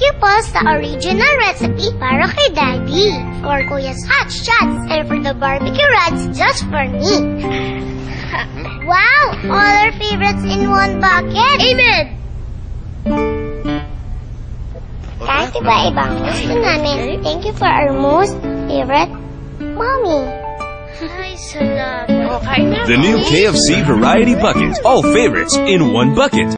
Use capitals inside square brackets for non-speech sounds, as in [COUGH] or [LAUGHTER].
you po sa original recipe para kay Daddy. For Kuya's Hot Shots and for the barbecue rods just for me. [LAUGHS] wow! All our favorites in one bucket! Amen! Kahit iba-ibang gusto namin, thank you for our most favorite mommy. Ay, salamat. The new KFC Variety Bucket. All favorites in one bucket.